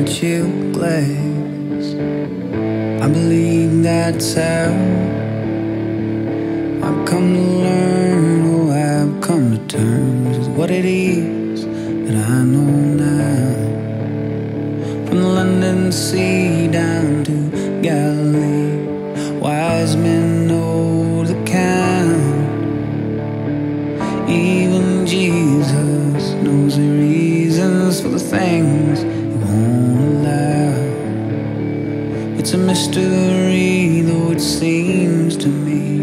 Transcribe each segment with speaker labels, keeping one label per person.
Speaker 1: and chill glaze. I believe that's how I've come to learn, oh, I've come to terms with what it is that I know now. From the London sea down to mystery, though it seems to me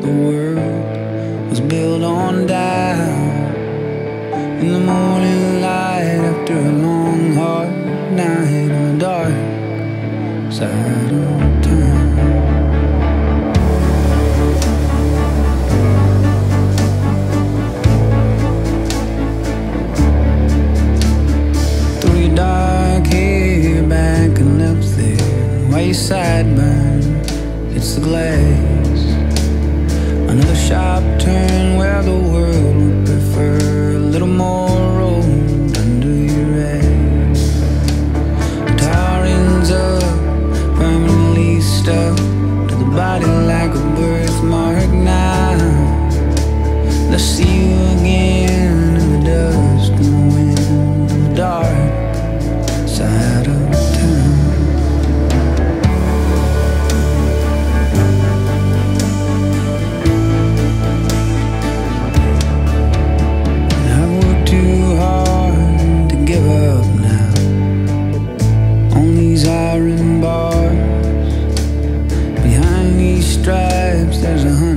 Speaker 1: the world was built on doubt. In the morning light, after a long, hard night on the dark side of town. Your sideburn hits the glass. Another sharp turn where the world there's a hundred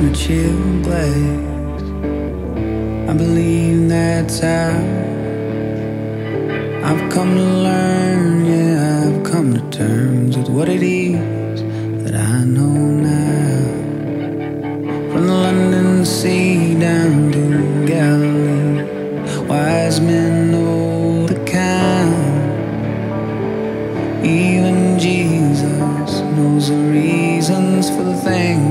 Speaker 1: in a chill glass. I believe that's how I've come to learn. Yeah, I've come to terms with what it is that I know now. From the London Sea down to Galilee, wise men know the count. Even Jesus knows the reasons for the things